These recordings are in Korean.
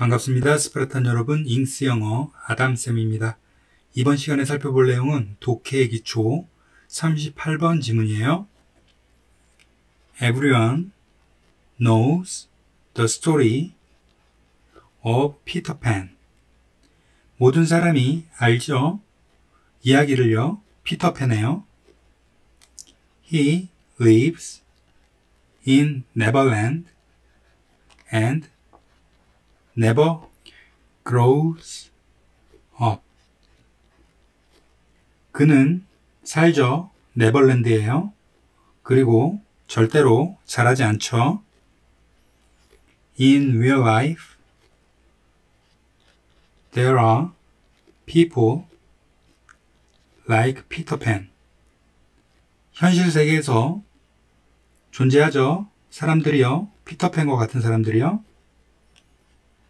반갑습니다. 스파르탄 여러분, 잉스 영어 아담쌤입니다. 이번 시간에 살펴볼 내용은 독해의 기초 38번 지문이에요. Everyone knows the story of Peter Pan. 모든 사람이 알죠? 이야기를요. 피터팬에요. He lives in Neverland and never grows up. 그는 살죠. 네버랜드예요. 그리고 절대로 자라지 않죠. In real life, there are people like Peter Pan. 현실 세계에서 존재하죠. 사람들이요. 피터팬과 같은 사람들이요.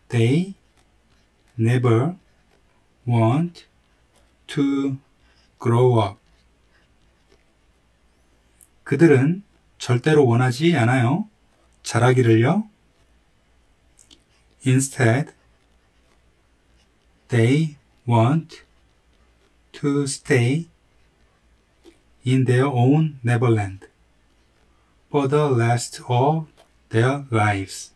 They never want to grow up. 그들은 절대로 원하지 않아요. 자라기를요. Instead, they want to stay in their own Neverland for the rest of their lives.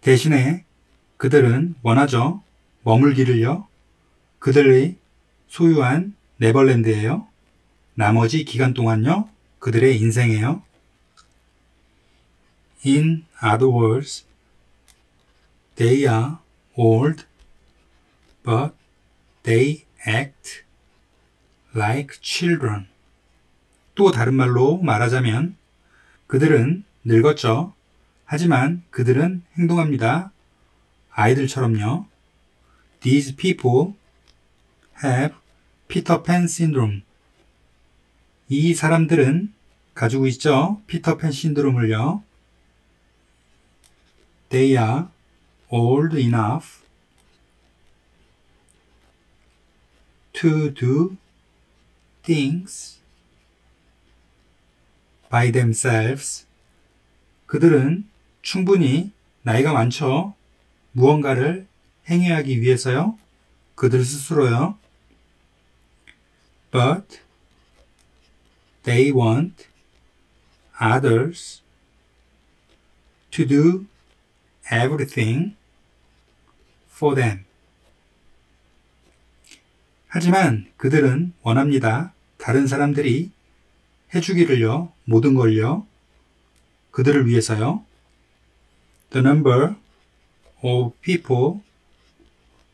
대신에 그들은 원하죠. 머물기를요. 그들의 소유한 네버랜드예요. 나머지 기간 동안요. 그들의 인생이에요. In other words, they are old, but they act like children. 또 다른 말로 말하자면 그들은 늙었죠. 하지만 그들은 행동합니다. 아이들처럼요. These people have Peter Pan syndrome. 이 사람들은 가지고 있죠. 피터팬 신드롬을요. They are old enough to do things by themselves. 그들은 충분히 나이가 많죠. 무언가를 행위하기 위해서요. 그들 스스로요. But they want others to do everything for them. 하지만 그들은 원합니다. 다른 사람들이 해주기를요, 모든 걸요, 그들을 위해서요. The number of people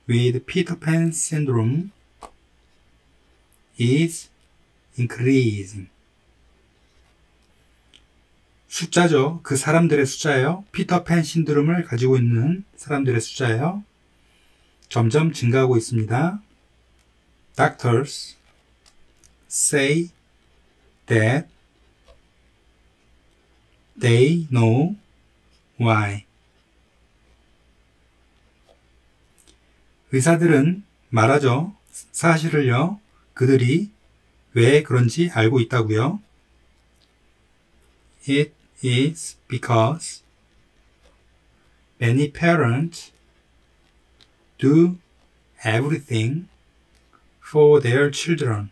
with Peter Pan syndrome is increasing. 숫자죠. 그 사람들의 숫자예요. 피터팬 신드롬을 가지고 있는 사람들의 숫자예요. 점점 증가하고 있습니다. Doctors say that they know why. 의사들은 말하죠. 사실을요. 그들이 왜 그런지 알고 있다고요. It is because many parents do everything for their children.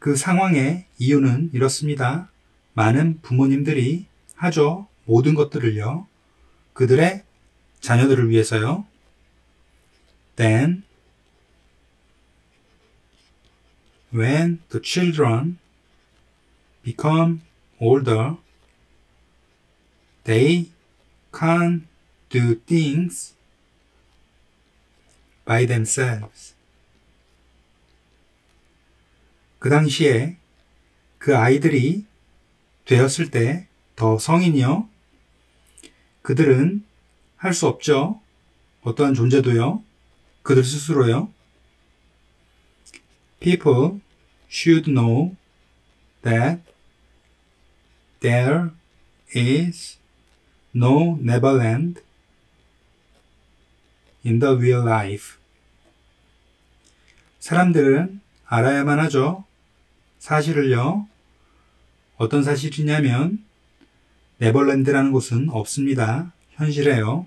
그 상황의 이유는 이렇습니다. 많은 부모님들이 하죠. 모든 것들을요. 그들의 자녀들을 위해서요. Then, when the children become older, they can't do things by themselves. 그 당시에 그 아이들이 되었을 때 더 성인이요. 그들은 할 수 없죠. 어떠한 존재도요. 그들 스스로요. People should know that there is no Neverland in the real life. 사람들은 알아야만 하죠. 사실을요. 어떤 사실이냐면 네버랜드라는 곳은 없습니다. 현실에요.